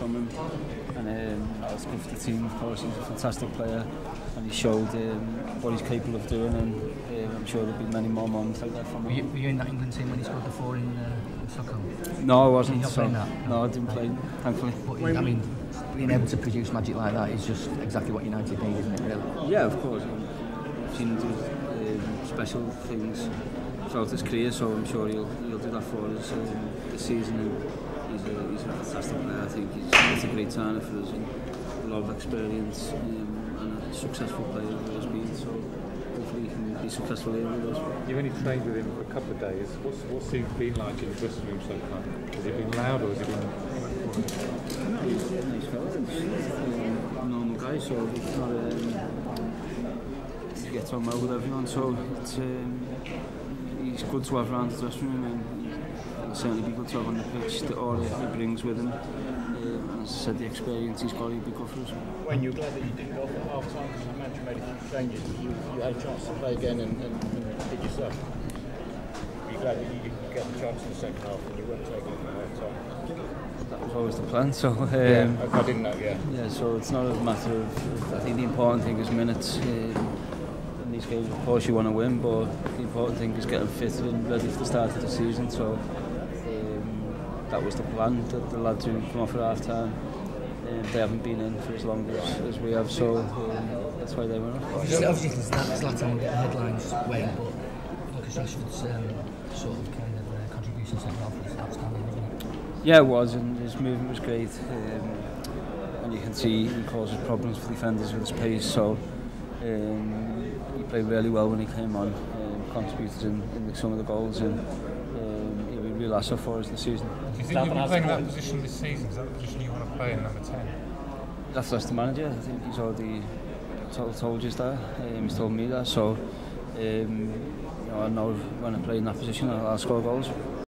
from him. And um, that's good for the team, of course. He's a fantastic player and he showed um, what he's capable of doing and um, I'm sure there'll be many more moments like that from were him. you, were you in that England team when he scored the four in, uh, in Stockholm? No, I wasn't. Did you not So, that? no, I didn't play, thankfully. But, I mean, being able to produce magic like that is just exactly what United need, isn't it, really? Yeah, of course. I've seen him do um, special things throughout his career, so I'm sure he'll, he'll do that for us um, this season. And he's, a, he's a fantastic player. I think he's, he's a great turner for us and a lot of experience um, and a successful player for us been. So hopefully he can be successful here with us. You've only trained with him for a couple of days. What's, what's he been like in the dressing room so far? Has he been loud or has he been... No, he's a nice fella. He's a normal guy, so it's not. Um, he gets on well with everyone, so it's. Um, he's good to have around the dressing room, and certainly be good to have on the pitch. The aura he brings with him, um, as I said, the experience he's got, he'll be good for us. When you're glad that you didn't go for half time because the manager made a few changes, you, you had a chance to play again and, and, and did yourself. Are you glad that you didn't get the chance in the second half and you weren't taken it for half time? That was always the plan. So um, yeah, I, I didn't know. Yeah. Yeah, so it's not a matter of. I think the important thing is minutes. Um, in these games, of course, you want to win, but the important thing is getting fit and ready for the start of the season. So that was the plan. that the lads who come off at half time, um, they haven't been in for as long as, as we have, so um, that's why they went off. Obviously, obviously Zlatan will get the headlines, Wayne, but Marcus Rashford's um, sort of kind of uh, contribution second half was outstanding, wasn't it? Yeah, it was, and his movement was great. Um, and you can see he causes problems for defenders with his pace. So um, he played really well when he came on, um, contributed in, in some of the goals, and probably last so far as the season. Do you think you'll be playing that position this season? Is that the position you want to play in number 10? That's, that's the manager. I think he's already told, told us that. Um, he's told me that. So, um, you know, I know when I play in that position, I'll, I'll score goals.